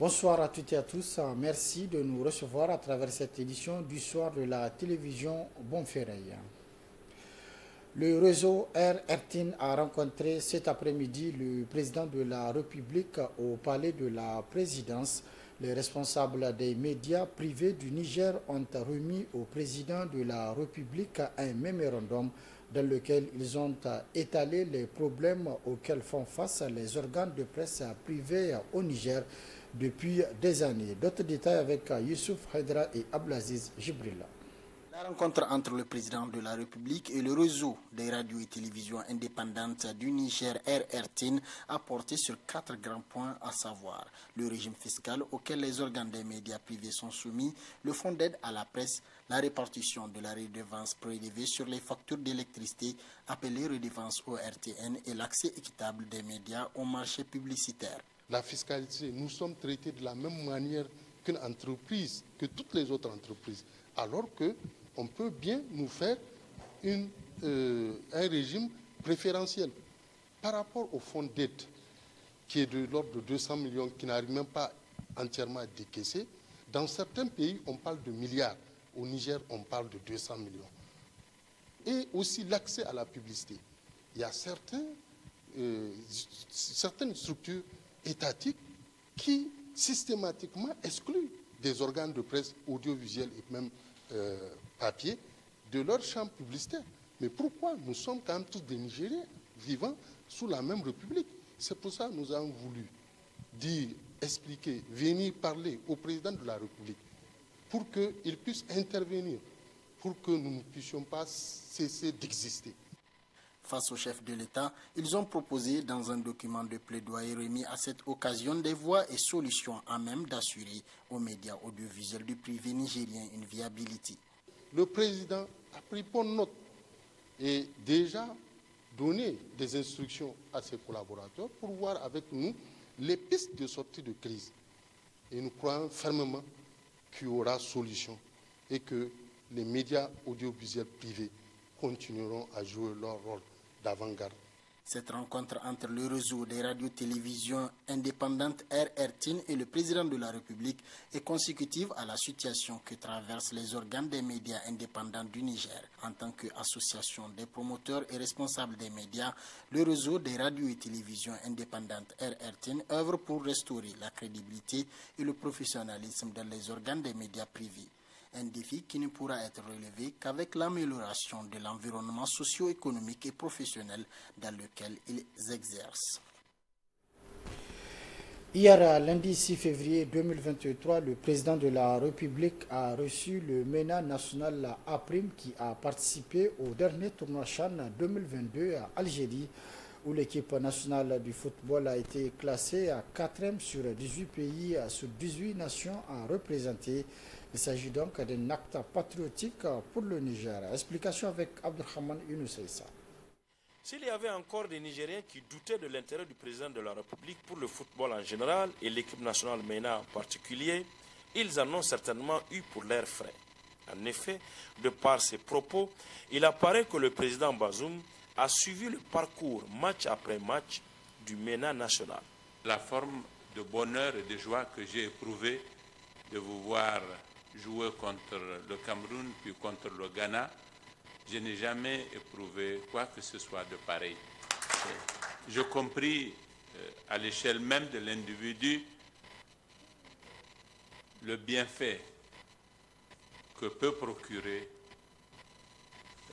Bonsoir à toutes et à tous. Merci de nous recevoir à travers cette édition du soir de la télévision Bonferreil. Le réseau Air Ertin a rencontré cet après-midi le président de la République au palais de la présidence. Les responsables des médias privés du Niger ont remis au président de la République un mémorandum dans lequel ils ont étalé les problèmes auxquels font face les organes de presse privés au Niger depuis des années. D'autres détails avec Youssouf Haidra et Ablaziz Jibrilla. La rencontre entre le président de la République et le réseau des radios et télévisions indépendantes du Niger, RRTIN, a porté sur quatre grands points, à savoir le régime fiscal auquel les organes des médias privés sont soumis, le fonds d'aide à la presse, la répartition de la redevance prélevée sur les factures d'électricité appelée redevance ORTN et l'accès équitable des médias au marché publicitaire. La fiscalité, nous sommes traités de la même manière qu'une entreprise, que toutes les autres entreprises, alors que on peut bien nous faire euh, un régime préférentiel. Par rapport au fonds d'aide, qui est de l'ordre de 200 millions, qui n'arrive même pas entièrement à décaisser, dans certains pays, on parle de milliards. Au Niger, on parle de 200 millions. Et aussi l'accès à la publicité. Il y a euh, certaines structures étatiques qui systématiquement excluent des organes de presse audiovisuels et même euh, papier de leur champ publicitaire. Mais pourquoi Nous sommes quand même tous des Nigériens vivant sous la même République? C'est pour ça que nous avons voulu dire, expliquer, venir parler au président de la République pour qu'il puisse intervenir, pour que nous ne puissions pas cesser d'exister. Face au chef de l'État, ils ont proposé dans un document de plaidoyer remis à cette occasion des voies et solutions à même d'assurer aux médias audiovisuels du privé nigérien une viabilité. Le président a pris bonne note et déjà donné des instructions à ses collaborateurs pour voir avec nous les pistes de sortie de crise. Et nous croyons fermement qu'il y aura solution et que les médias audiovisuels privés continueront à jouer leur rôle d'avant-garde. Cette rencontre entre le réseau des radios-télévisions indépendantes RRTIN et le président de la République est consécutive à la situation que traversent les organes des médias indépendants du Niger. En tant qu'association des promoteurs et responsables des médias, le réseau des radios et télévisions indépendantes RRTIN œuvre pour restaurer la crédibilité et le professionnalisme dans les organes des médias privés un défi qui ne pourra être relevé qu'avec l'amélioration de l'environnement socio-économique et professionnel dans lequel ils exercent. Hier, lundi 6 février 2023, le président de la République a reçu le MENA national A-Prime qui a participé au dernier tournoi Chan 2022 à Algérie où l'équipe nationale du football a été classée à 4e sur 18 pays, sur 18 nations à représenter. Il s'agit donc d'un acte patriotique pour le Niger. Explication avec Abdelrahman Younousaïssa. S'il y avait encore des Nigériens qui doutaient de l'intérêt du président de la République pour le football en général et l'équipe nationale MENA en particulier, ils en ont certainement eu pour l'air frais. En effet, de par ses propos, il apparaît que le président Bazoum a suivi le parcours match après match du MENA national. La forme de bonheur et de joie que j'ai éprouvé de vous voir jouer contre le Cameroun puis contre le Ghana, je n'ai jamais éprouvé quoi que ce soit de pareil. Je compris euh, à l'échelle même de l'individu le bienfait que peut procurer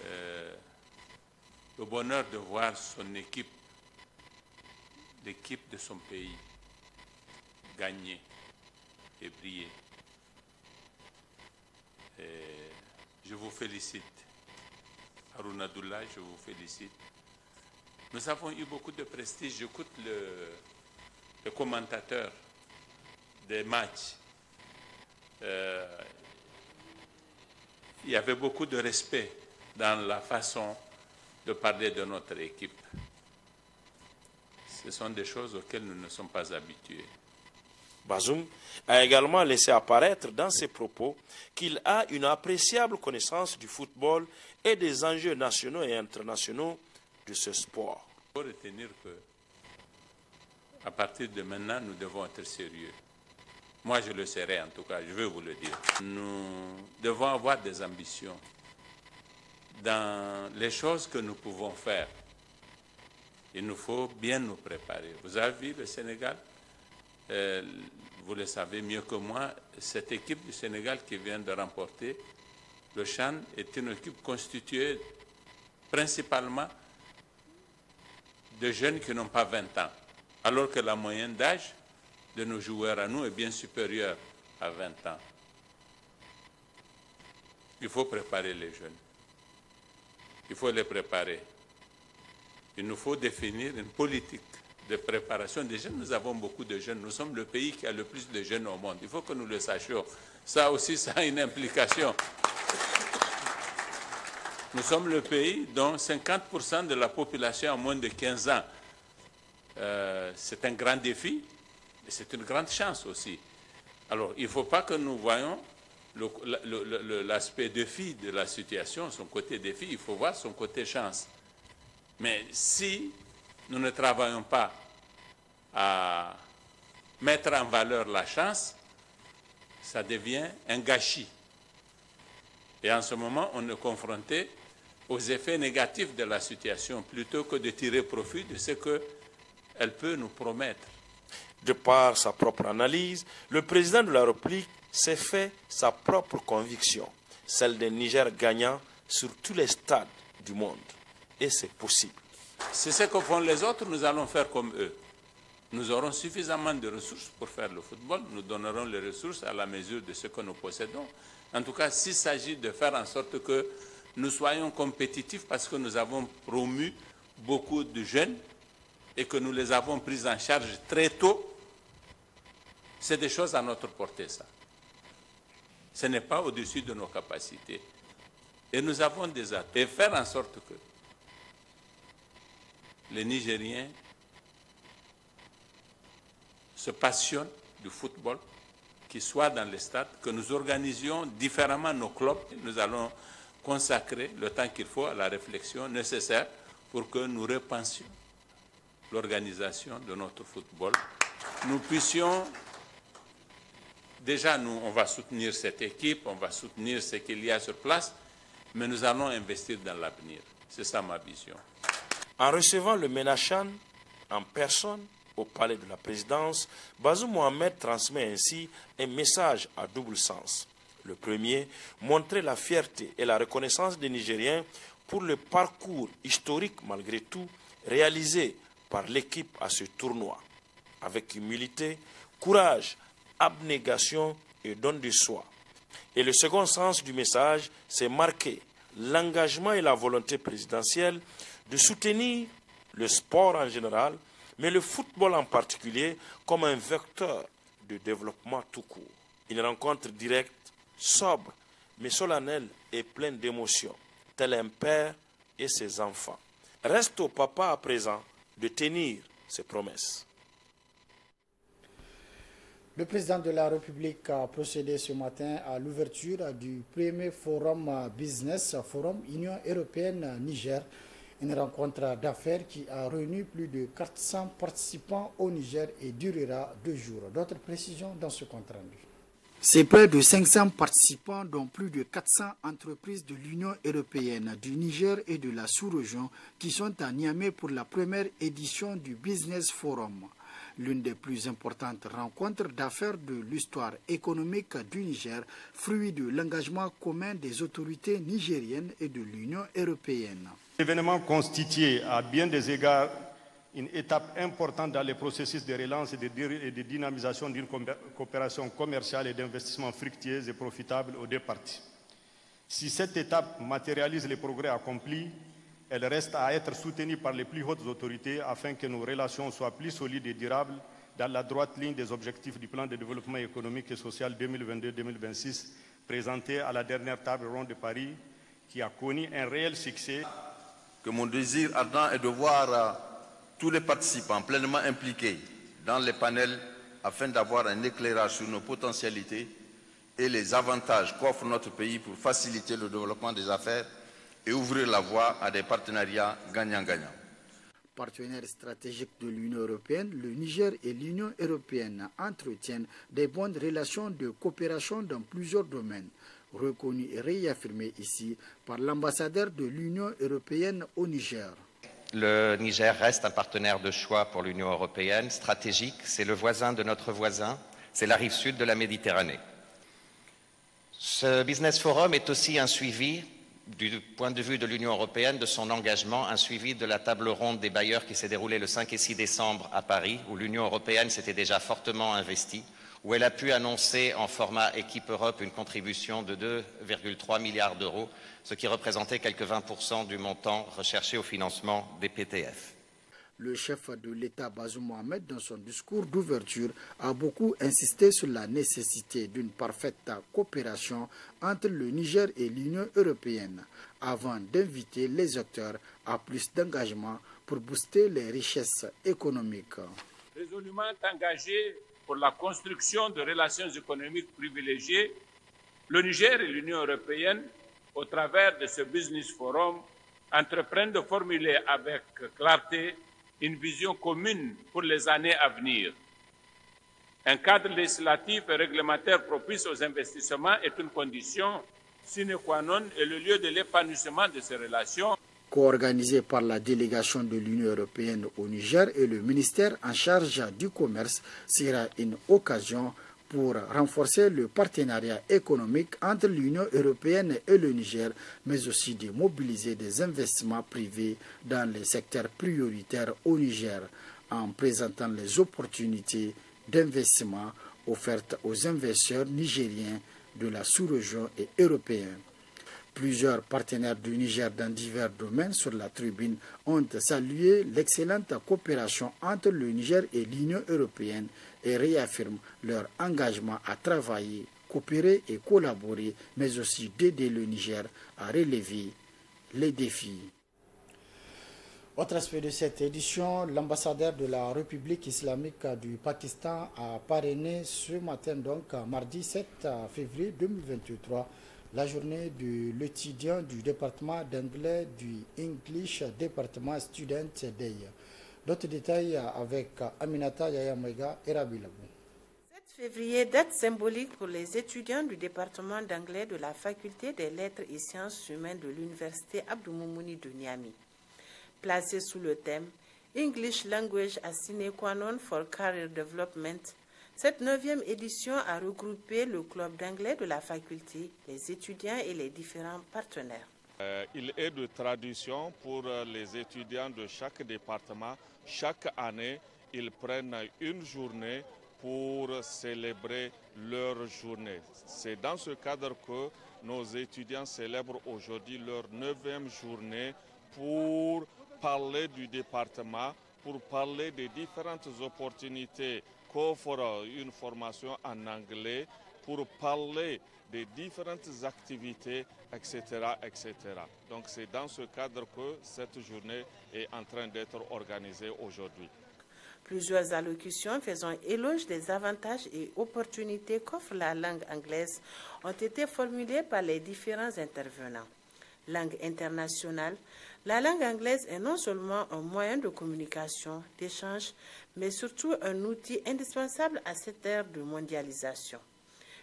euh, le bonheur de voir son équipe, l'équipe de son pays, gagner et briller je vous félicite. Haruna je vous félicite. Nous avons eu beaucoup de prestige. J'écoute le, le, commentateur des matchs. Euh, il y avait beaucoup de respect dans la façon de parler de notre équipe. Ce sont des choses auxquelles nous ne sommes pas habitués. Bazoum a également laissé apparaître dans ses propos qu'il a une appréciable connaissance du football et des enjeux nationaux et internationaux de ce sport. Il faut retenir que à partir de maintenant, nous devons être sérieux. Moi, je le serai en tout cas, je veux vous le dire. Nous devons avoir des ambitions dans les choses que nous pouvons faire. Il nous faut bien nous préparer. Vous avez vu le Sénégal euh, Vous le savez mieux que moi, cette équipe du Sénégal qui vient de remporter le Chan est une équipe constituée principalement de jeunes qui n'ont pas 20 ans, alors que la moyenne d'âge de nos joueurs à nous est bien supérieure à 20 ans. Il faut préparer les jeunes. Il faut les préparer. Il nous faut définir une politique de préparation des jeunes. Nous avons beaucoup de jeunes. Nous sommes le pays qui a le plus de jeunes au monde. Il faut que nous le sachions. Ça aussi, ça a une implication. Nous sommes le pays dont 50% de la population a moins de 15 ans. Euh, c'est un grand défi et c'est une grande chance aussi. Alors, il ne faut pas que nous voyons l'aspect défi de la situation, son côté défi, il faut voir son côté chance. Mais si nous ne travaillons pas à mettre en valeur la chance, ça devient un gâchis. Et en ce moment, on est confronté aux effets négatifs de la situation plutôt que de tirer profit de ce qu'elle peut nous promettre. De par sa propre analyse, le président de la République s'est fait sa propre conviction, celle d'un Niger gagnant sur tous les stades du monde. Et c'est possible. C'est ce que font les autres, nous allons faire comme eux. Nous aurons suffisamment de ressources pour faire le football. Nous donnerons les ressources à la mesure de ce que nous possédons. En tout cas, s'il s'agit de faire en sorte que nous soyons compétitifs parce que nous avons promu beaucoup de jeunes et que nous les avons pris en charge très tôt, c'est des choses à notre portée, ça. Ce n'est pas au-dessus de nos capacités. Et nous avons des atouts. Et faire en sorte que les Nigériens se passionnent du football, qu'ils soient dans les stades, que nous organisions différemment nos clubs. Nous allons consacrer le temps qu'il faut à la réflexion nécessaire pour que nous repensions l'organisation de notre football. Nous puissions, déjà nous, on va soutenir cette équipe, on va soutenir ce qu'il y a sur place, mais nous allons investir dans l'avenir. C'est ça ma vision. En recevant le Ménachan en personne au palais de la présidence, Bazou Mohamed transmet ainsi un message à double sens. Le premier, montrer la fierté et la reconnaissance des Nigériens pour le parcours historique malgré tout réalisé par l'équipe à ce tournoi, avec humilité, courage, abnégation et don de soi. Et le second sens du message, c'est marquer l'engagement et la volonté présidentielle de soutenir le sport en général, mais le football en particulier comme un vecteur de développement tout court. Une rencontre directe sobre, mais solennel et plein d'émotions, tel un père et ses enfants. Reste au papa à présent de tenir ses promesses. Le président de la République a procédé ce matin à l'ouverture du premier forum business, forum Union européenne Niger, une rencontre d'affaires qui a réuni plus de 400 participants au Niger et durera deux jours. D'autres précisions dans ce compte rendu. C'est près de 500 participants, dont plus de 400 entreprises de l'Union européenne, du Niger et de la sous-région, qui sont à Niamey pour la première édition du Business Forum, l'une des plus importantes rencontres d'affaires de l'histoire économique du Niger, fruit de l'engagement commun des autorités nigériennes et de l'Union européenne. L'événement constitué à bien des égards une étape importante dans les processus de relance et de, dynamisation d'une coopération commerciale et d'investissement fructueuse et profitable aux deux parties. Si cette étape matérialise les progrès accomplis, elle reste à être soutenue par les plus hautes autorités afin que nos relations soient plus solides et durables dans la droite ligne des objectifs du plan de développement économique et social 2022-2026 présenté à la dernière table ronde de Paris qui a connu un réel succès. Que mon désir ardent est de voir euh, tous les participants pleinement impliqués dans les panels afin d'avoir un éclairage sur nos potentialités et les avantages qu'offre notre pays pour faciliter le développement des affaires et ouvrir la voie à des partenariats gagnant-gagnant. Partenaire stratégique de l'Union européenne, le Niger et l'Union européenne entretiennent des bonnes relations de coopération dans plusieurs domaines, reconnus et réaffirmés ici par l'ambassadeur de l'Union européenne au Niger. Le Niger reste un partenaire de choix pour l'Union européenne, stratégique, c'est le voisin de notre voisin, c'est la rive sud de la Méditerranée. Ce Business Forum est aussi un suivi du point de vue de l'Union européenne, de son engagement, un suivi de la table ronde des bailleurs qui s'est déroulée le 5 et 6 décembre à Paris, où l'Union européenne s'était déjà fortement investie, où elle a pu annoncer en format équipe Europe une contribution de 2,3 milliards d'euros, ce qui représentait quelques 20% du montant recherché au financement des PTF. Le chef de l'État Bazoum Mohamed, dans son discours d'ouverture, a beaucoup insisté sur la nécessité d'une parfaite coopération entre le Niger et l'Union européenne avant d'inviter les acteurs à plus d'engagement pour booster les richesses économiques. Résolument engagé pour la construction de relations économiques privilégiées, le Niger et l'Union européenne, au travers de ce Business Forum, entreprennent de formuler avec clarté une vision commune pour les années à venir. Un cadre législatif et réglementaire propice aux investissements est une condition sine qua non et le lieu de l'épanouissement de ces relations. Co-organisé par la délégation de l'Union européenne au Niger et le ministère en charge du commerce, sera une occasion pour renforcer le partenariat économique entre l'Union européenne et le Niger, mais aussi de mobiliser des investissements privés dans les secteurs prioritaires au Niger en présentant les opportunités d'investissement offertes aux investisseurs nigériens de la sous-région et européenne. Plusieurs partenaires du Niger dans divers domaines sur la tribune ont salué l'excellente coopération entre le Niger et l'Union européenne et réaffirment leur engagement à travailler, coopérer et collaborer, mais aussi d'aider le Niger à relever les défis. Autre aspect de cette édition, l'ambassadeur de la République islamique du Pakistan a parrainé ce matin, donc mardi 7 février 2023, la journée de l'étudiant du département d'anglais du English Department Student Day. D'autres détails avec Aminata Yayamega et Rabi 7 février, date symbolique pour les étudiants du département d'anglais de la faculté des lettres et sciences humaines de l'université Abdou Moumouni de Niamey. Placé sous le thème English Language as sine qua non for career development, cette neuvième édition a regroupé le club d'anglais de la faculté, les étudiants et les différents partenaires. Euh, il est de tradition pour euh, les étudiants de chaque département chaque année, ils prennent une journée pour célébrer leur journée. C'est dans ce cadre que nos étudiants célèbrent aujourd'hui leur neuvième journée pour parler du département, pour parler des différentes opportunités qu'offre une formation en anglais, pour parler des différentes activités, etc. etc. Donc c'est dans ce cadre que cette journée est en train d'être organisée aujourd'hui. Plusieurs allocutions faisant éloge des avantages et opportunités qu'offre la langue anglaise ont été formulées par les différents intervenants. Langue internationale, la langue anglaise est non seulement un moyen de communication, d'échange, mais surtout un outil indispensable à cette ère de mondialisation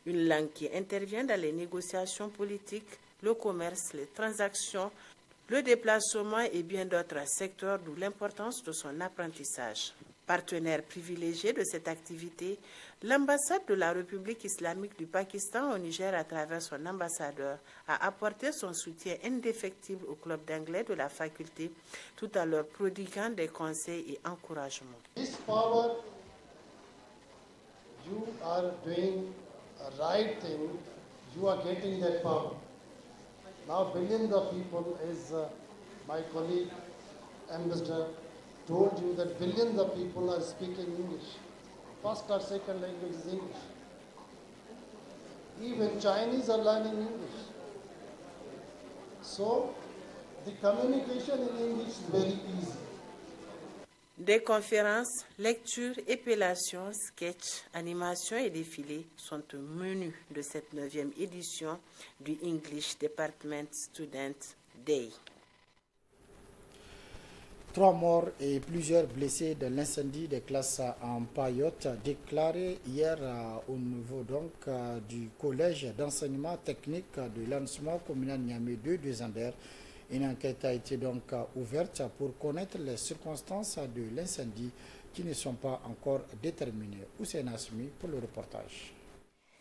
une langue qui intervient dans les négociations politiques, le commerce, les transactions, le déplacement et bien d'autres secteurs, d'où l'importance de son apprentissage. Partenaire privilégié de cette activité, l'ambassade de la République islamique du Pakistan au Niger, à travers son ambassadeur, a apporté son soutien indéfectible au club d'anglais de la faculté, tout en leur prodiguant des conseils et encouragements told you that billions of people are speaking English. First or second language is English. Even Chinese are learning English. So the communication in English is very easy. Des conférences, lectures, épilations, sketchs, animations et défilés sont au menu de cette neuvième édition du English Department Student Day. Trois morts et plusieurs blessés dans l'incendie des classes en Payotte déclaré hier euh, au niveau donc euh, du collège d'enseignement technique de lancement communal Niamey 2 de Zander. Une enquête a été donc euh, ouverte pour connaître les circonstances de l'incendie qui ne sont pas encore déterminées. Hussein Asmi pour le reportage.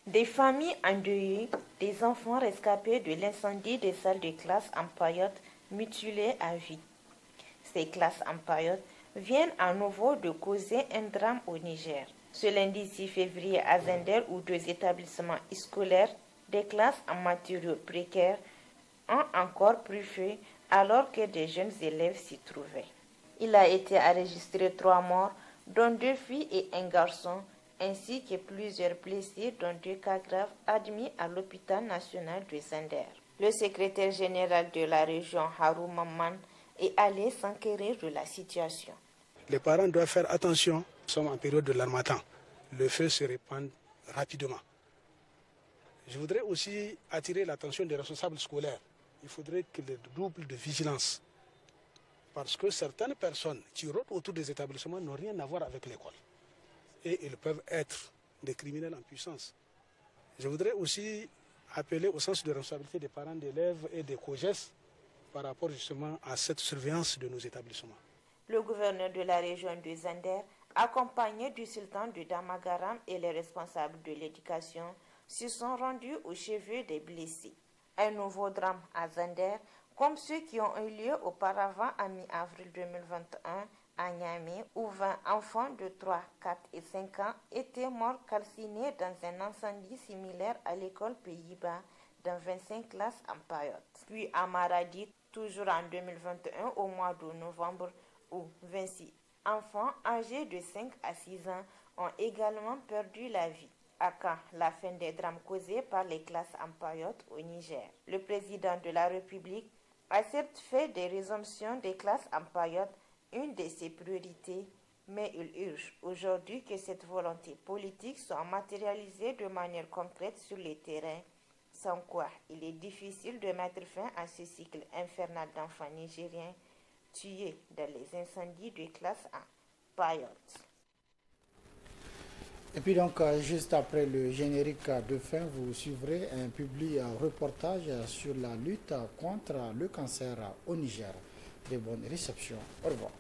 Des familles endeuillées, des enfants rescapés de l'incendie des salles de classe en Payotte mutilés à vie ces classes en période viennent à nouveau de causer un drame au Niger. Ce lundi 6 février à Zender, où deux établissements scolaires, des classes en matériaux précaires, ont encore pris feu alors que des jeunes élèves s'y trouvaient. Il a été enregistré trois morts, dont deux filles et un garçon, ainsi que plusieurs blessés, dont deux cas graves admis à l'hôpital national de Zender. Le secrétaire général de la région, Harou Mamman, et aller s'enquérir de la situation. Les parents doivent faire attention. Nous sommes en période de l'armatan. Le feu se répand rapidement. Je voudrais aussi attirer l'attention des responsables scolaires. Il faudrait qu'ils doublent de vigilance. Parce que certaines personnes qui rôdent autour des établissements n'ont rien à voir avec l'école. Et ils peuvent être des criminels en puissance. Je voudrais aussi appeler au sens de responsabilité des parents d'élèves et des COGES par rapport justement à cette surveillance de nos établissements. Le gouverneur de la région de Zander, accompagné du sultan de Damagaram et les responsables de l'éducation, se sont rendus au cheveu des blessés. Un nouveau drame à Zander, comme ceux qui ont eu lieu auparavant en mi-avril 2021 à Niamey, où 20 enfants de 3, 4 et 5 ans étaient morts calcinés dans un incendie similaire à l'école Pays-Bas dans 25 classes en période. Puis à Maradi, toujours en 2021 au mois de novembre où 26 enfants âgés de 5 à 6 ans ont également perdu la vie. À quand la fin des drames causés par les classes en au Niger Le président de la République a certes fait des résumptions des classes en une de ses priorités, mais il urge aujourd'hui que cette volonté politique soit matérialisée de manière concrète sur le terrain sans quoi il est difficile de mettre fin à ce cycle infernal d'enfants nigériens tués dans les incendies de classe A. Payotte. Et puis donc, euh, juste après le générique de fin, vous suivrez un public reportage sur la lutte contre le cancer au Niger. Très bonne réception. Au revoir.